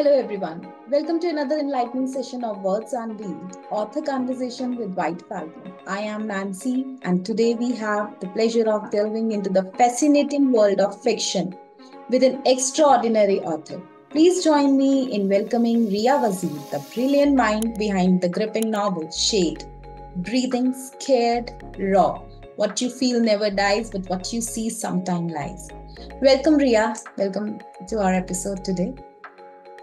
hello everyone. Welcome to another enlightening session of Words Unveiled, author conversation with White Falcon. I am Nancy, and today we have the pleasure of delving into the fascinating world of fiction with an extraordinary author. Please join me in welcoming Riya Vajir, the brilliant mind behind the gripping novel Shade. Breathing, scared, raw. What you feel never dies, but what you see sometime lies. Welcome, Riya. Welcome to our episode today.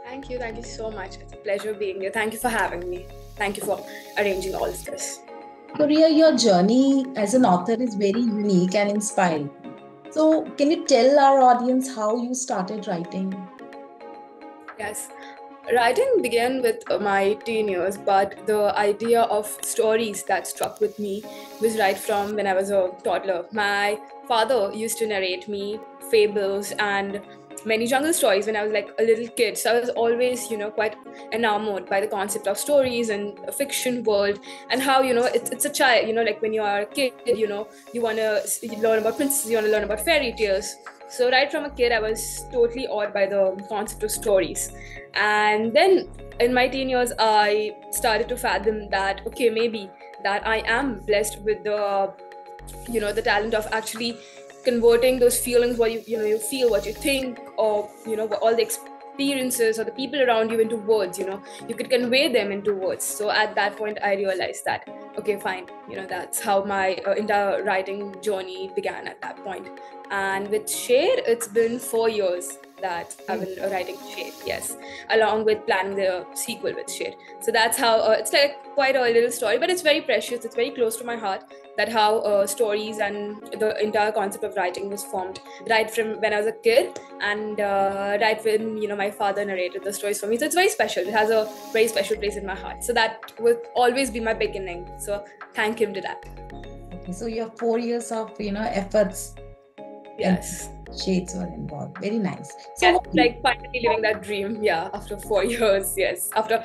Thank you. Thank you so much. It's a pleasure being here. Thank you for having me. Thank you for arranging all of this. Korea, your journey as an author is very unique and inspiring. So, can you tell our audience how you started writing? Yes. Writing began with uh, my teen years, but the idea of stories that struck with me was right from when I was a toddler. My father used to narrate me fables and many jungle stories when I was like a little kid. So I was always, you know, quite enamored by the concept of stories and a fiction world and how, you know, it's, it's a child, you know, like when you are a kid, you know, you want to learn about princesses, you want to learn about fairy tales. So right from a kid, I was totally awed by the concept of stories. And then in my teen years, I started to fathom that, okay, maybe that I am blessed with the, you know, the talent of actually converting those feelings what you you know you feel what you think or you know all the experiences or the people around you into words you know. You could convey them into words. So at that point i realized that okay fine you know that's how my uh, entire writing journey began at that point. And with share it's been four years that I've been writing Shade, yes, along with planning the sequel with Shade. So that's how uh, it's like quite a little story, but it's very precious. It's very close to my heart. That how uh, stories and the entire concept of writing was formed right from when I was a kid, and uh, right when you know my father narrated the stories for me. So it's very special. It has a very special place in my heart. So that will always be my beginning. So thank him to that. Okay, so you have four years of you know efforts. Yes shades were involved. Very nice. So yeah, like finally living that dream. Yeah, after four years. Yes, after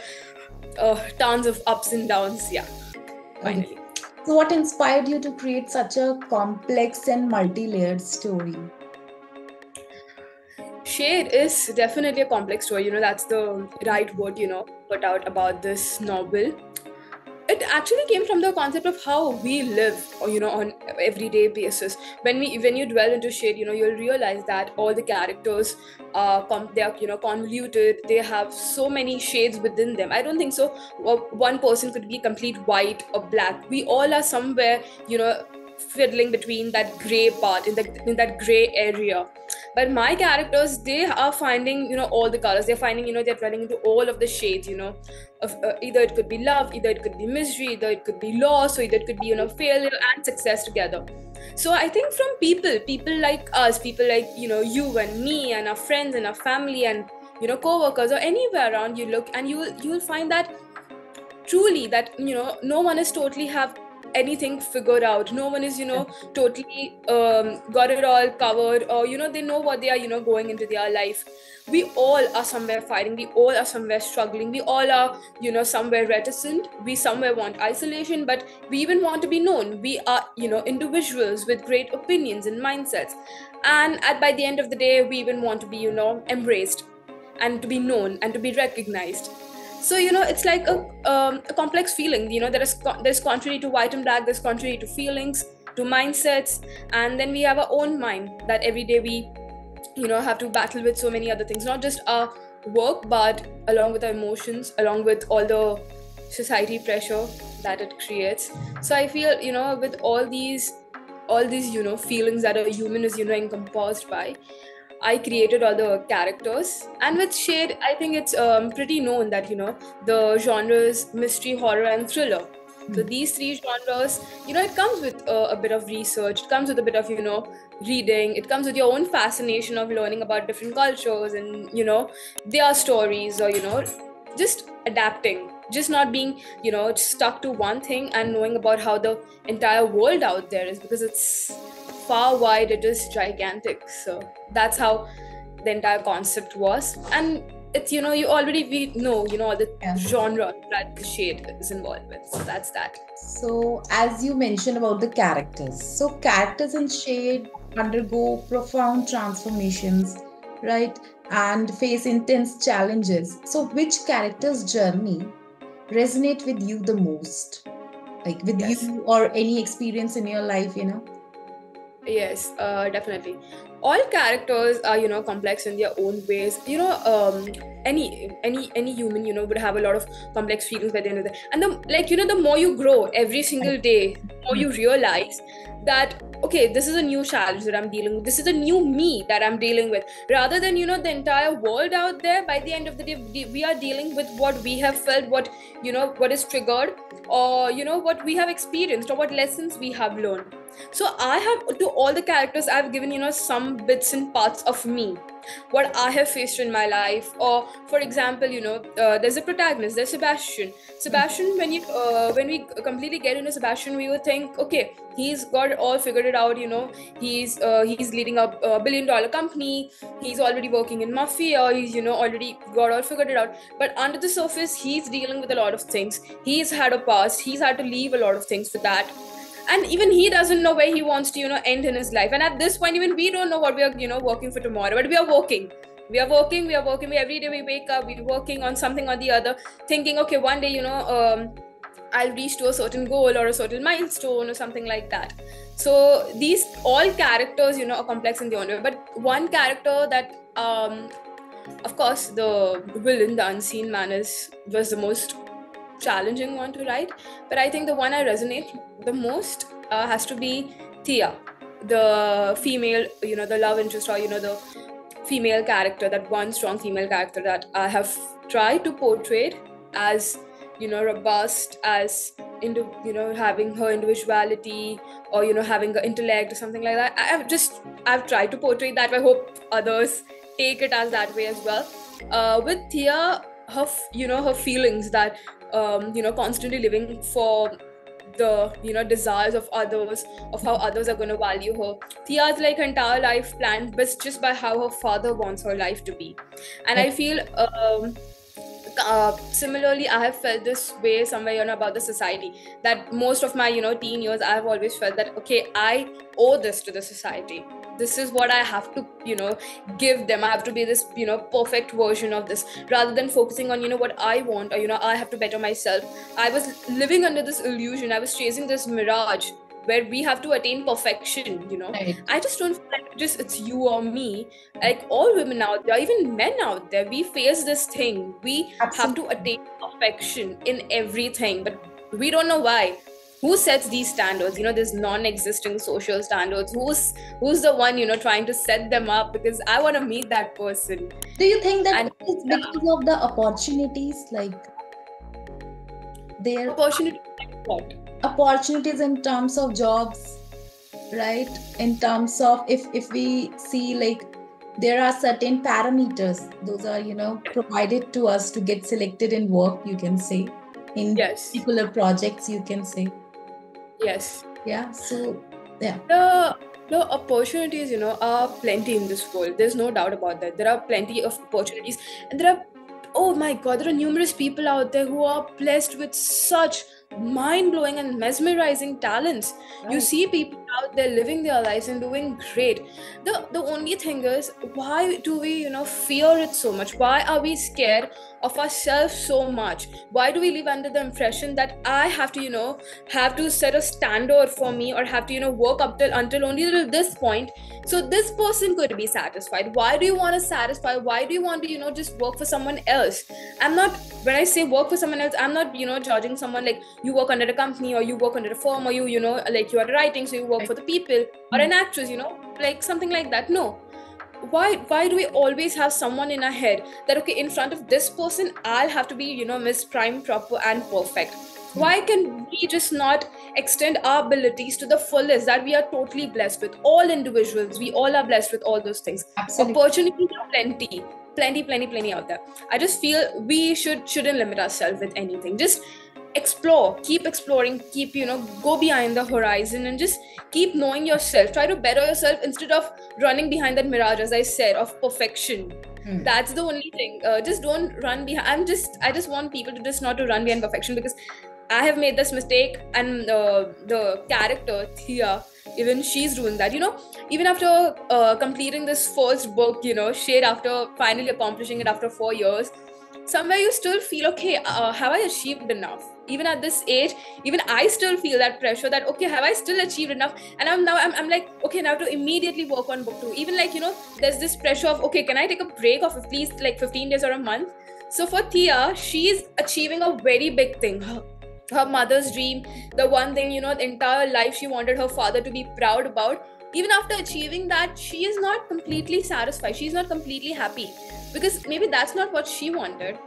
uh, tons of ups and downs. Yeah, finally. Okay. So, what inspired you to create such a complex and multi-layered story? Shade is definitely a complex story. You know, that's the right word. You know, put out about this novel it actually came from the concept of how we live you know on everyday basis. When we when you dwell into shade you know you'll realize that all the characters are they are you know convoluted. They have so many shades within them. I don't think so. One person could be complete white or black. We all are somewhere you know fiddling between that gray part in that in that gray area. But my characters they are finding you know all the colors. They're finding you know they're running into all of the shades you know of uh, either it could be love either it could be misery either it could be loss or either it could be you know failure and success together. So i think from people people like us people like you know you and me and our friends and our family and you know co-workers or anywhere around you look and you will you will find that truly that you know no one is totally have anything figured out. No one is you know totally um, got it all covered or you know they know what they are you know going into their life. We all are somewhere fighting. We all are somewhere struggling. We all are you know somewhere reticent. We somewhere want isolation but we even want to be known. We are you know individuals with great opinions and mindsets. And at by the end of the day we even want to be you know embraced and to be known and to be recognized so you know it's like a, um, a complex feeling you know there is there's contrary to white and black there's contrary to feelings to mindsets and then we have our own mind that every day we you know have to battle with so many other things not just our work but along with our emotions along with all the society pressure that it creates. So i feel you know with all these all these you know feelings that a human is you know encompassed by I created all the characters. And with Shade, I think it's um, pretty known that, you know, the genres mystery, horror, and thriller. Mm. So hmm. these three genres, you know, it comes with uh, a bit of research. It comes with a bit of, you know, reading. It comes with your own fascination of learning about different cultures and, you know, their stories or, you know, just adapting just not being you know stuck to one thing and knowing about how the entire world out there is because it's far wide it is gigantic so that's how the entire concept was and it's you know you already we know you know the yeah. genre that the shade is involved with so that's that so as you mentioned about the characters so characters in shade undergo profound transformations right and face intense challenges. So, which character's journey resonate with you the most? Like with Yes. you or any experience in your life, you know? Yes, uh, definitely. All characters are, you know, complex in their own ways. You know, um, any any any human, you know, would have a lot of complex feelings by the end of the and the like, you know, the more you grow every single day, more you realize that okay, this is a new challenge that I'm dealing with. This is a new me that I'm dealing with. Rather than you know the entire world out there, by the end of the day, we are dealing with what we have felt, what you know, what is triggered, or you know, what we have experienced, or what lessons we have learned so i have to all the characters i've given you know some bits and parts of me. What i have faced in my life or for example you know uh, there's a protagonist there's sebastian. Sebastian when you uh, when we completely get into sebastian we would think okay he's got all figured it out you know. He's uh, he's leading a, a billion dollar company. He's already working in mafia. He's you know already got all figured it out. But under the surface he's dealing with a lot of things. He's had a past. He's had to leave a lot of things for that and even he doesn't know where he wants to you know end in his life. And at this point even we don't know what we are you know working for tomorrow. But we are working. We are working we are working. We every day we wake up we're working on something or the other thinking okay one day you know um, i'll reach to a certain goal or a certain milestone or something like that. So these all characters you know are complex in their own way but one character that um of course the villain the unseen man is was the most challenging one to write but i think the one i resonate the most uh, has to be Thea, the female, you know, the love interest or, you know, the female character, that one strong female character that I have tried to portray as, you know, robust, as into, you know, having her individuality or, you know, having her intellect or something like that. I- I've just, I've tried to portray that. I hope others take it as that way as well. Uh, with Thea, her, you know, her feelings that, um, you know, constantly living for the you know desires of others of how others are going to value her. Thea's like entire life planned but just by how her father wants her life to be. And i feel um uh, similarly i have felt this way somewhere you know about the society that most of my you know teen years i have always felt that okay i owe this to the society this is what i have to you know give them i have to be this you know perfect version of this rather than focusing on you know what i want or you know i have to better myself i was living under this illusion i was chasing this mirage where we have to attain perfection you know Right. I just don't feel like just it's you or me. Like all women out there, even men out there, we face this thing. We have to attain perfection in everything, but we don't know why. Who sets these standards? You know, these non-existing social standards. Who's who's the one you know trying to set them up? Because I want to meet that person. Do you think that And- it's because of the opportunities, like their Opportunity, what? opportunities in terms of jobs, right? In terms of if if we see like there are certain parameters, those are you know provided to us to get selected in work. You can say in Yes, particular projects. You can say yes. yeah. So yeah, the the opportunities you know are plenty in this world. There's no doubt about that. There are plenty of opportunities. And there are oh my god there are numerous people out there who are blessed with such mind-blowing and mesmerizing talents. You see people out there living their lives and doing great. The the only thing is why do we you know fear it so much? Why are we scared of ourselves so much? Why do we live under the impression that i have to you know have to set a standard for me or have to you know work up till until only till this point? So this person could be satisfied. Why do you want to satisfy? Why do you want to you know just work for someone else? I'm not when i say work for someone else i'm not you know judging someone like you work under a company or you work under a firm or you you know like you are writing so you work for the people or an actress you know like something like that. No. Why why do we always have someone in our head that okay in front of this person i'll have to be you know miss prime proper and perfect? Why can we just not extend our abilities to the fullest that we are totally blessed with? All individuals we all are blessed with all those things. Absolutely. opportunities are plenty. Plenty plenty plenty out there. I just feel we should shouldn't limit ourselves with anything. Just explore keep exploring keep you know go behind the horizon and just keep knowing yourself try to better yourself instead of running behind that mirage as i said of perfection Hmm. that's the only thing uh, just don't run behind i'm just i just want people to just not to run behind perfection because I have made this mistake, and uh, the character Thea, even she's doing that. You know, even after uh, completing this first book, you know, Shade after finally accomplishing it after four years, somewhere you still feel okay. Uh, have I achieved enough? Even at this age, even I still feel that pressure that okay, have I still achieved enough? And I'm now I'm, I'm like okay now to immediately work on book two. Even like you know, there's this pressure of okay, can I take a break of at least like 15 days or a month? So for Thea, she's achieving a very big thing. Her, her mother's dream, the one thing, you know, the entire life she wanted her father to be proud about. Even after achieving that, she is not completely satisfied. She's not completely happy because maybe that's not what she wanted.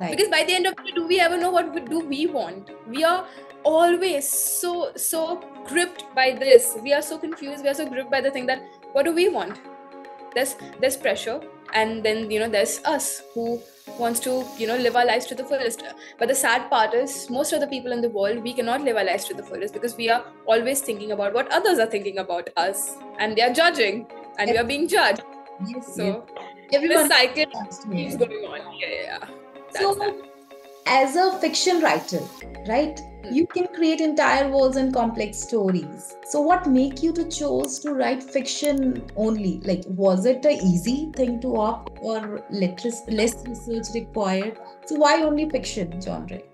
Right. Because by the end of the day, do we ever know what do we want? We are always so so gripped by this. We are so confused. We are so gripped by the thing that what do we want? There's there's pressure, and then you know there's us who wants to you know live our lives to the fullest but the sad part is most of the people in the world we cannot live our lives to the fullest because we are always thinking about what others are thinking about us and they are judging and we are being judged yes, so yes. everyone cycle keeps going on yeah yeah, That's so that. as a fiction writer right hmm. you can create entire worlds and complex stories. So what make you to choose to write fiction only? Like was it a easy thing to opt or less research required? So why only fiction genre?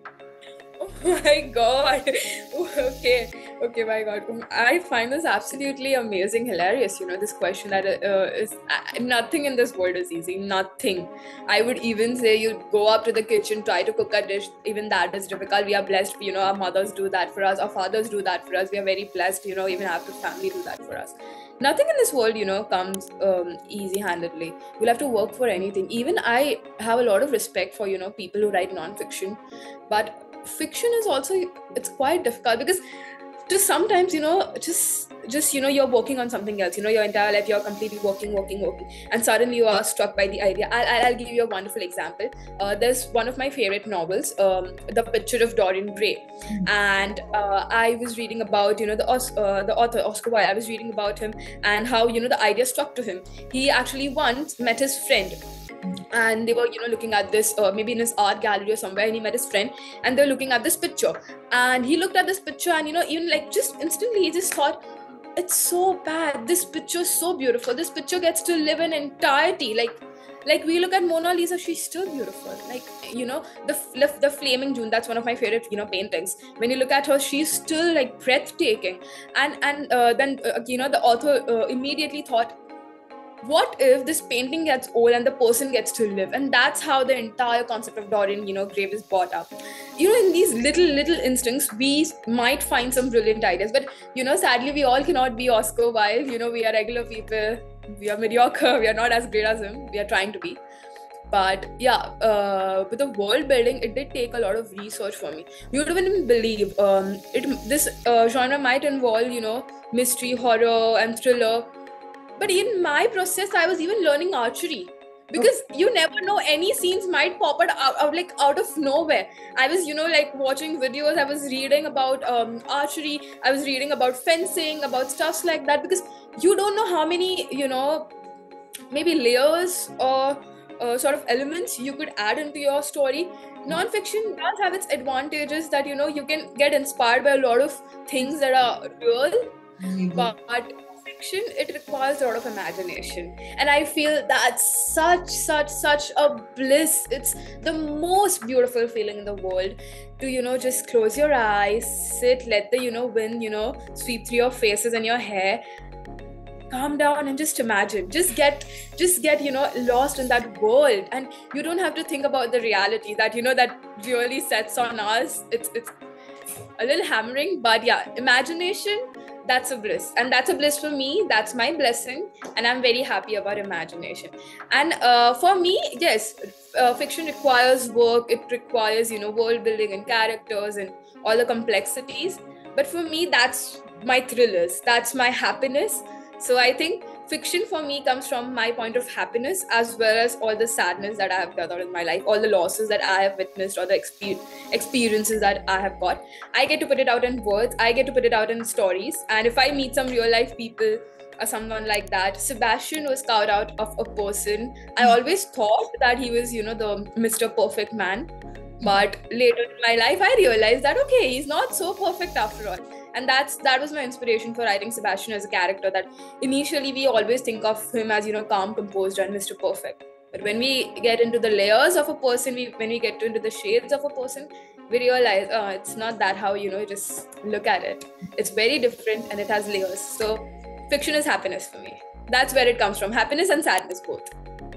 Oh my god. Okay okay my god. I find this absolutely amazing hilarious you know this question that uh, is uh, nothing in this world is easy. Nothing. I would even say you go up to the kitchen try to cook a dish. Even that is difficult. We are blessed. You know our mothers do that for us. Our fathers do that for us. We are very blessed you know even have to family do that for us. Nothing in this world you know comes um, easy handedly you'll have to work for anything. Even i have a lot of respect for you know people who write non-fiction. But fiction is also it's quite difficult because just sometimes you know just just you know you're working on something else. You know your entire life you're completely working working working. And suddenly you are struck by the idea. I'll, I'll give you a wonderful example. Uh, there's one of my favorite novels um, the picture of dorian gray. And uh, i was reading about you know the uh, the author oscar wilde. I was reading about him and how you know the idea struck to him. He actually once met his friend and they were you know looking at this uh, maybe in his art gallery or somewhere and he met his friend and they're looking at this picture and he looked at this picture and you know even like just instantly he just thought it's so bad this picture is so beautiful this picture gets to live in entirety like like we look at Mona Lisa, she's still beautiful. Like you know, the the flaming June. That's one of my favorite you know paintings. When you look at her, she's still like breathtaking. And and uh, then uh, you know the author uh, immediately thought, what if this painting gets old and the person gets to live? And that's how the entire concept of dorian you know grave is brought up. You know in these little little instincts we might find some brilliant ideas. But you know sadly we all cannot be oscar wilde. You know we are regular people. We are mediocre. We are not as great as him. We are trying to be. But yeah uh, with the world building it did take a lot of research for me. You wouldn't even believe um, it this uh, genre might involve you know mystery horror and thriller but in my process, I was even learning archery. Because you never know any scenes might pop out, out, out, like out of nowhere. I was you know like watching videos. I was reading about um, archery. I was reading about fencing about stuffs like that. Because you don't know how many you know maybe layers or uh, sort of elements you could add into your story. Non-fiction does have its advantages that you know you can get inspired by a lot of things that are real. Mm-hmm. but fiction it requires a lot of imagination. And i feel that's such such such a bliss. It's the most beautiful feeling in the world to you know just close your eyes sit let the you know wind you know sweep through your faces and your hair. Calm down and just imagine. Just get just get you know lost in that world. And you don't have to think about the reality that you know that really sets on us. It's it's a little hammering but yeah imagination that's a bliss. And that's a bliss for me. That's my blessing. And i'm very happy about imagination. And uh, for me yes uh, fiction requires work. It requires you know world building and characters and all the complexities. But for me that's my thrillers. That's my happiness. So i think fiction for me comes from my point of happiness as well as all the sadness that I have gathered in my life, all the losses that I have witnessed, or the exper- experiences that I have got. I get to put it out in words, I get to put it out in stories. And if I meet some real life people or someone like that, Sebastian was carved out of a person. I hmm. always thought that he was, you know, the Mr. Perfect man. but later in my life i realized that okay he's not so perfect after all and that's that was my inspiration for writing sebastian as a character that initially we always think of him as you know calm composed and mr perfect. But when we get into the layers of a person we when we get into the shades of a person we realize oh it's not that how you know just look at it. It's very different and it has layers. So fiction is happiness for me. That's where it comes from. Happiness and sadness both.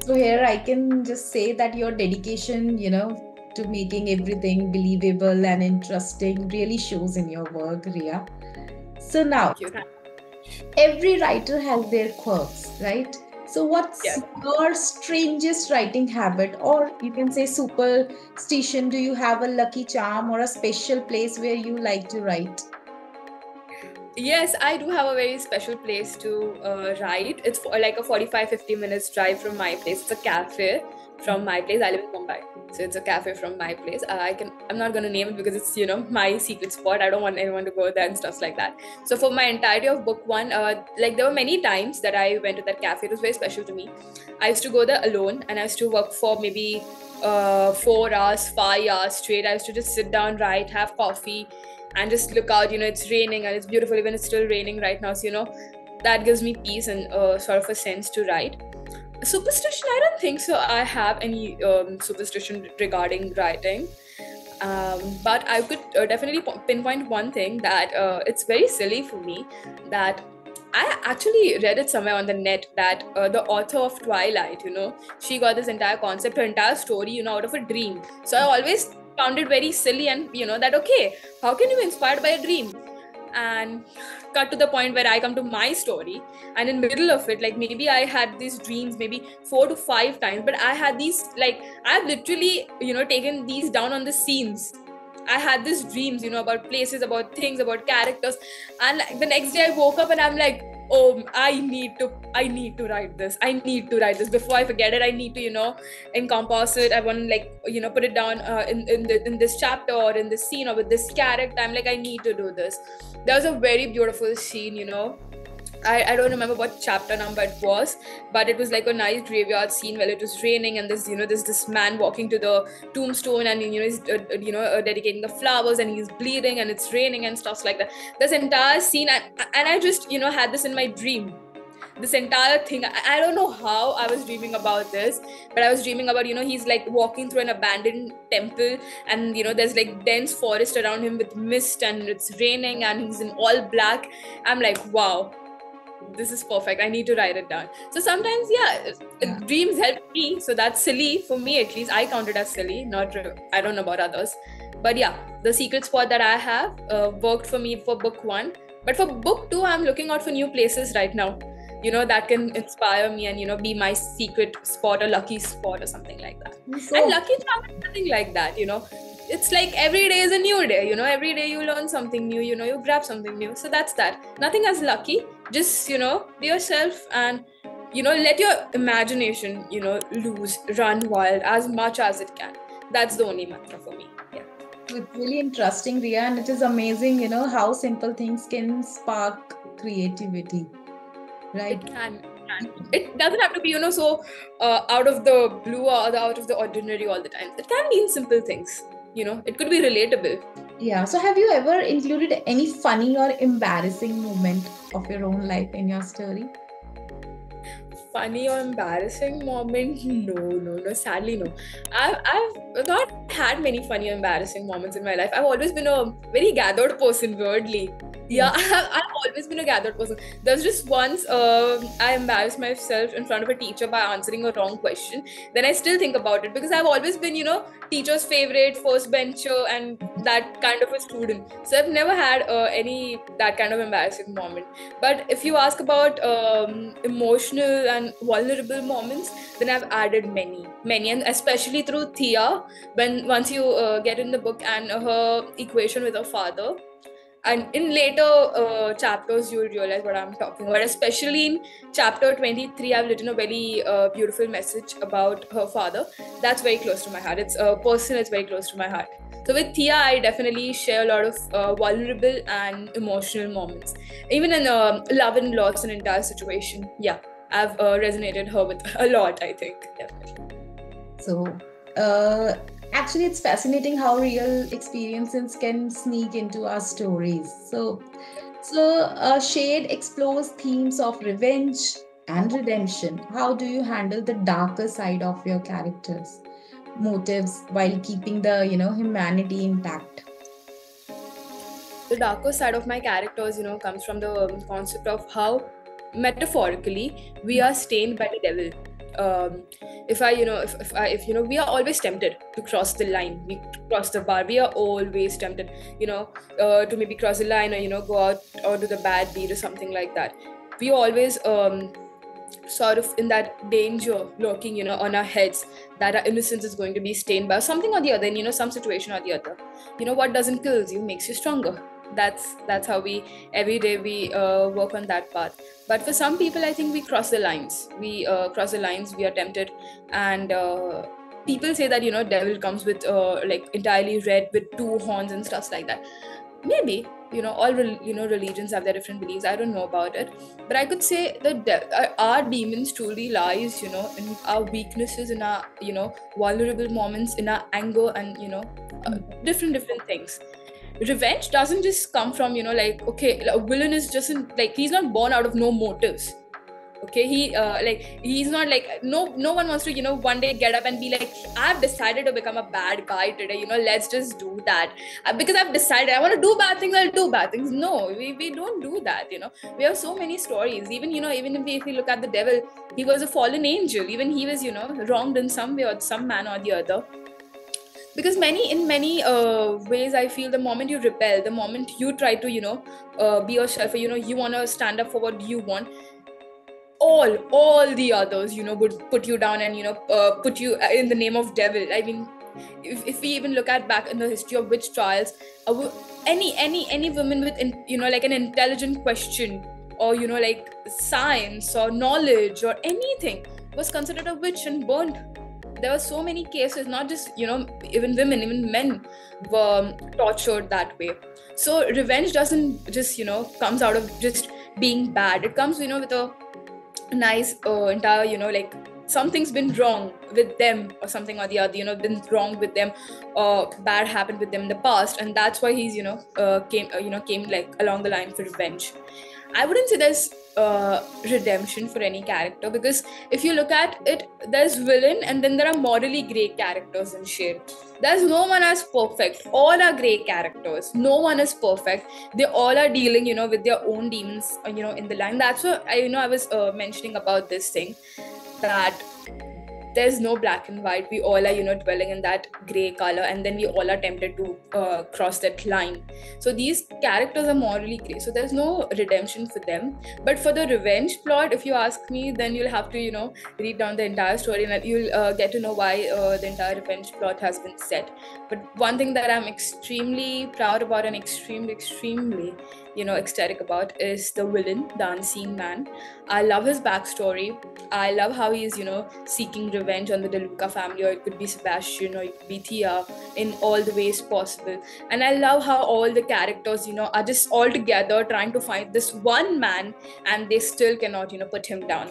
So here i can just say that your dedication you know to making everything believable and interesting really shows in your work, Riya. So now, every writer has their quirks, right? So, what's yeah. your strangest writing habit, or you can say superstition? Do you have a lucky charm or a special place where you like to write? Yes, I do have a very special place to uh, write. It's like a 45 50 minutes drive from my place. It's a cafe from my place. I live in Mumbai, so it's a cafe from my place. Uh, I can I'm not gonna name it because it's you know my secret spot. I don't want anyone to go there and stuff like that. So for my entirety of book one, uh, like there were many times that I went to that cafe. It was very special to me. I used to go there alone, and I used to work for maybe uh, four hours, five hours straight. I used to just sit down, write, have coffee, and just look out. You know, it's raining and it's beautiful. Even it's still raining right now, so you know that gives me peace and uh, sort of a sense to write superstition i don't think so i have any um, superstition regarding writing um, but i could uh, definitely pinpoint one thing that uh, it's very silly for me that I actually read it somewhere on the net that uh, the author of Twilight, you know, she got this entire concept, her entire story, you know, out of a dream. So I always found it very silly and, you know, that okay, how can you be inspired by a dream? And cut to the point where i come to my story. And in middle of it like maybe i had these dreams maybe four to five times but i had these like i've literally you know taken these down on the scenes. I had these dreams you know about places about things about characters. And like, the next day i woke up and i'm like oh i need to i need to write this. I need to write this. Before i forget it i need to you know encompass it. I want like you know put it down uh, in in, the, in this chapter or in this scene or with this character. I'm like i need to do this. There was a very beautiful scene you know I, I don't remember what chapter number it was, but it was like a nice graveyard scene where it was raining and this you know this this man walking to the tombstone and you know he's uh, uh, you know uh, dedicating the flowers and he's bleeding and it's raining and stuff like that. This entire scene and, and I just you know had this in my dream. This entire thing, I, I don't know how I was dreaming about this, but I was dreaming about, you know, he's like walking through an abandoned temple, and you know, there's like dense forest around him with mist, and it's raining, and he's in all black. I'm like, wow, this is perfect i need to write it down. So sometimes yeah, yeah. dreams help me so that's silly for me at least. I count it as silly not i don't know about others. But yeah the secret spot that i have uh, worked for me for book one but for book two i'm looking out for new places right now. You know that can inspire me and you know be my secret spot or lucky spot or something like that. So, and lucky charm is nothing like that you know. It's like every day is a new day you know. Every day you learn something new you know you grab something new. So that's that. Nothing as lucky just you know be yourself and you know let your imagination you know loose run wild as much as it can. That's the only mantra for me. Yeah. It's really interesting Riya and it is amazing you know how simple things can spark creativity right? It can. It doesn't have to be you know so uh, out of the blue or the, out of the ordinary all the time. It can mean simple things you know it could be relatable. Yeah so have you ever included any funny or embarrassing moment of your own life in your story? Funny or embarrassing moment? No no no sadly no. I've, I've not had many funny or embarrassing moments in my life. I've always been a very gathered person weirdly. Yeah I Always been a gathered person. There's just once uh, i embarrassed myself in front of a teacher by answering a wrong question. Then i still think about it because i've always been you know teacher's favorite first bencher and that kind of a student. So i've never had uh, any that kind of embarrassing moment. But if you ask about um, emotional and vulnerable moments then i've added many many. And especially through thea when once you uh, get in the book and her equation with her father and in later uh, chapters you'll realize what i'm talking about especially in chapter 23 i've written a very uh, beautiful message about her father that's very close to my heart it's a person that's very close to my heart so with Thea, I definitely share a lot of uh, vulnerable and emotional moments. Even in uh, love and loss, and entire situation. Yeah, I've uh, resonated her with a lot. I think definitely. So, uh, actually it's fascinating how real experiences can sneak into our stories. So so uh, shade explores themes of revenge and redemption. How do you handle the darker side of your characters? Motives while keeping the you know humanity intact. The darker side of my characters you know comes from the concept of how metaphorically we are stained by the devil um, if I, you know, if, if I, if you know, we are always tempted to cross the line. We cross the bar. We are always tempted, you know, uh, to maybe cross the line or you know, go out or do the bad deed or something like that. We always um, sort of in that danger lurking, you know, on our heads that our innocence is going to be stained by something or the other, in you know, some situation or the other. You know, what doesn't kill you makes you stronger that's that's how we every day we uh, work on that path. But for some people i think we cross the lines. We uh, cross the lines we are tempted. And uh, people say that you know devil comes with uh, like entirely red with two horns and stuff like that. Maybe you know all you know religions have their different beliefs. I don't know about it. But i could say that de- our demons truly lies you know in our weaknesses in our you know vulnerable moments in our anger and you know uh, different different things revenge doesn't just come from you know like okay a villain is just in, like he's not born out of no motives. Okay he uh, like he's not like no no one wants to you know one day get up and be like i've decided to become a bad guy today you know let's just do that. Uh, because i've decided i want to do bad things i'll do bad things. No we, we don't do that you know. We have so many stories. Even you know even if we, if we look at the devil he was a fallen angel. Even he was you know wronged in some way or some man or the other because many in many uh, ways i feel the moment you rebel the moment you try to you know uh, be yourself you know you want to stand up for what you want all all the others you know would put you down and you know uh, put you in the name of devil. I mean if, if we even look at back in the history of witch trials uh, any any any woman with in, you know like an intelligent question or you know like science or knowledge or anything was considered a witch and burned there were so many cases not just you know even women even men were tortured that way. So revenge doesn't just you know comes out of just being bad. It comes you know with a nice uh, entire you know like something's been wrong with them or something or the other you know been wrong with them or bad happened with them in the past. And that's why he's you know uh, came uh, you know came like along the line for revenge i wouldn't say there's uh, redemption for any character because if you look at it there's villain and then there are morally great characters in shade there's no one as perfect. All are great characters. No one is perfect. They all are dealing you know with their own demons you know in the line. That's what i you know i was uh, mentioning about this thing that there's no black and white. We all are you know dwelling in that gray color and then we all are tempted to uh, cross that line. So these characters are morally gray so there's no redemption for them. But for the revenge plot if you ask me then you'll have to you know read down the entire story and you'll uh, get to know why uh, the entire revenge plot has been set. But one thing that i'm extremely proud about and extremely extremely you know ecstatic about is the villain the unseen man. I love his backstory. I love how he's you know seeking revenge on the deluca family or it could be sebastian or it could be thea in all the ways possible. And i love how all the characters you know are just all together trying to find this one man and they still cannot you know put him down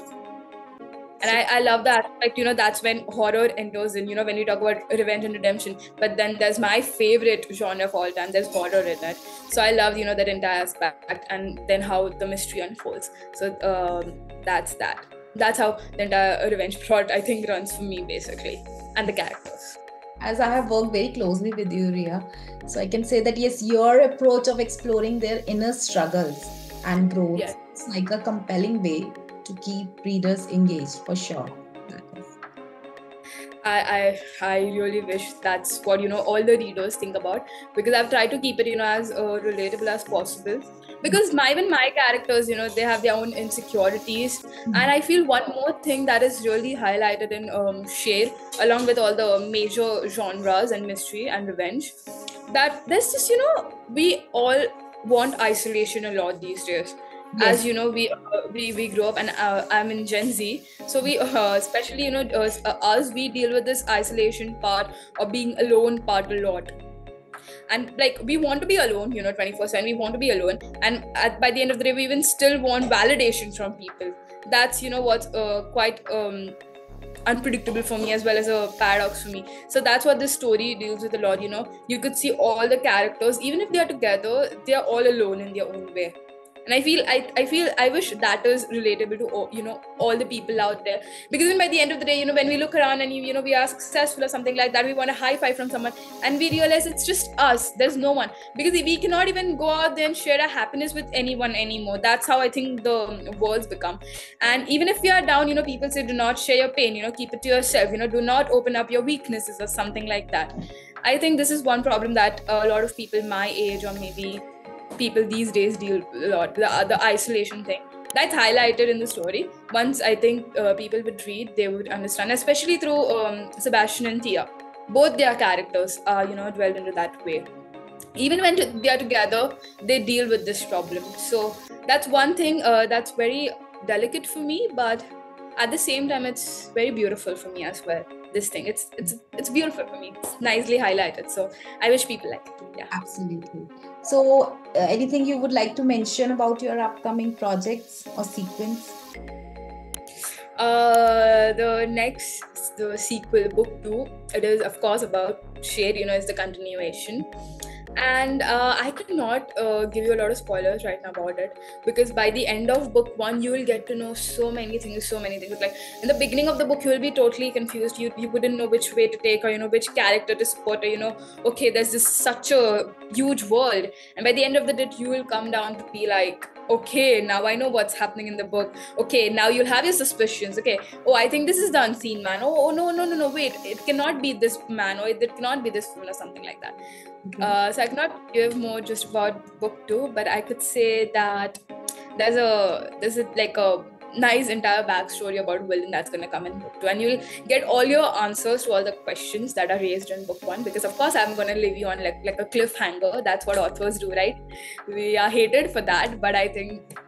and I, I love that like you know that's when horror enters in you know when you talk about revenge and redemption. But then there's my favorite genre of all time. There's horror in it. So i love you know that entire aspect and then how the mystery unfolds. So um, that's that. That's how the entire revenge plot i think runs for me basically and the characters. As i have worked very closely with you Riya so i can say that yes your approach of exploring their inner struggles and growth yes. is like a compelling way to keep readers engaged for sure. I, I I really wish that's what you know all the readers think about because I've tried to keep it you know as uh, relatable as possible because my even my characters you know they have their own insecurities mm-hmm. and I feel one more thing that is really highlighted in um, Shade along with all the major genres and mystery and revenge that there's just you know we all want isolation a lot these days yes. as you know we uh, we we grew up and uh, i'm in gen z. So we uh, especially you know uh, uh, us we deal with this isolation part or being alone part a lot. And like we want to be alone you know 24 7 we want to be alone. And at, by the end of the day we even still want validation from people. That's you know what's uh, quite um unpredictable for me as well as a paradox for me. So that's what this story deals with a lot you know. You could see all the characters even if they are together they are all alone in their own way and i feel i, I feel i wish that is relatable to all, you know all the people out there. Because then by the end of the day you know when we look around and you, you know we are successful or something like that we want a high five from someone and we realize it's just us. There's no one. Because we cannot even go out there and share our happiness with anyone anymore. That's how i think the world's become. And even if we are down you know people say do not share your pain you know keep it to yourself you know do not open up your weaknesses or something like that. I think this is one problem that a lot of people my age or maybe people these days deal a lot the, the isolation thing. That's highlighted in the story. Once i think uh, people would read they would understand especially through um, sebastian and thea. Both their characters are you know dwelled into that way. Even when they are together they deal with this problem. So that's one thing uh, that's very delicate for me but at the same time it's very beautiful for me as well this thing. It's it's it's beautiful for me. It's nicely highlighted. So i wish people like it. Yeah. Absolutely. So uh, anything you would like to mention about your upcoming projects or sequence? Uh the next the sequel book two it is of course about shade you know it's the continuation and uh, i could not uh, give you a lot of spoilers right now about it because by the end of book one you will get to know so many things so many things. Like in the beginning of the book you will be totally confused. You, you wouldn't know which way to take or you know which character to support or you know okay there's this such a huge world. And by the end of the day you will come down to be like okay now i know what's happening in the book. Okay now you'll have your suspicions. Okay oh i think this is the unseen man. Oh, oh no no no no wait. It cannot be this man or it cannot be this woman or something like that. Okay. uh, so i cannot give more just about book two but i could say that there's a there's a like a nice entire backstory about Wilden that's going to come in book two, and you'll get all your answers to all the questions that are raised in book one. Because of course, I'm going to leave you on like like a cliffhanger. That's what authors do, right? We are hated for that, but I think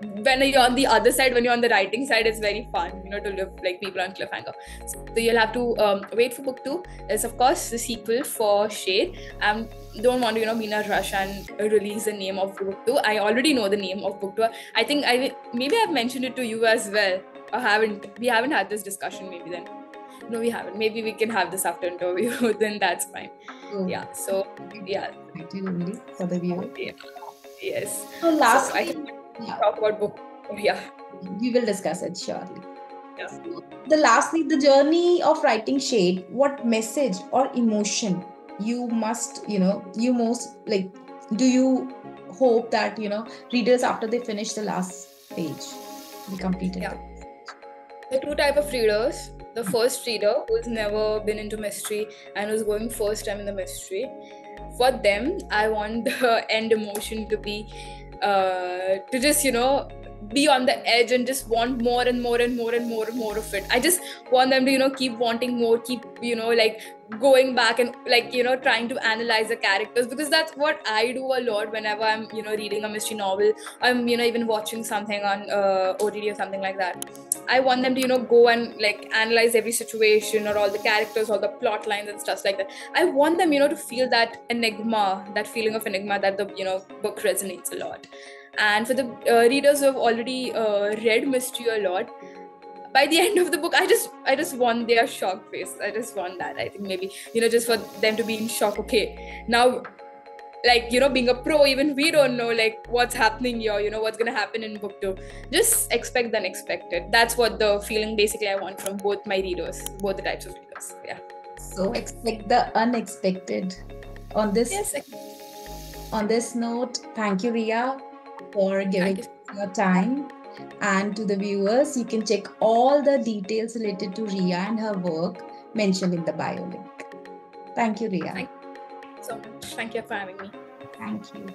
when you're on the other side, when you're on the writing side, it's very fun, you know, to live like people on cliffhanger. So you'll have to um, wait for book two. It's of course the sequel for Shade. Um, don't want to, you know, be in a rush and release the name of book two. I already know the name of book two. I think I maybe I've mentioned it to you as well. Or haven't we haven't had this discussion maybe then. No, we haven't. Maybe we can have this after interview. then that's fine. Oh. Yeah. So yeah. For the viewer. Yeah. Yes. So lastly, so yeah. talk about book. Oh, yeah. We will discuss it surely. Yeah. The lastly, the journey of writing shade. What message or emotion you must, you know, you most like? Do you hope that you know readers after they finish the last page, they completed? Yeah. The two type of readers. The first reader who's never been into mystery and who's going first time in the mystery. For them, I want the end emotion to be uh, to just you know be on the edge and just want more and more and more and more and more of it. I just want them to you know keep wanting more keep you know like going back and like you know trying to analyze the characters because that's what i do a lot whenever i'm you know reading a mystery novel. I'm you know even watching something on uh, ott or something like that. I want them to you know go and like analyze every situation or all the characters all the plot lines and stuff like that. I want them you know to feel that enigma that feeling of enigma that the you know book resonates a lot and for the uh, readers who have already uh, read mystery a lot by the end of the book i just i just want their shock face. I just want that. I think maybe you know just for them to be in shock. Okay now like you know being a pro even we don't know like what's happening here you know what's gonna happen in book two. Just expect the unexpected. That's what the feeling basically i want from both my readers both the types of readers. Yeah. So expect the unexpected. On this yes on this note thank you Riya for giving you. your time. And to the viewers, you can check all the details related to Riya and her work mentioned in the bio link. Thank you, Riya. Thank you so much. Thank you for having me. Thank you.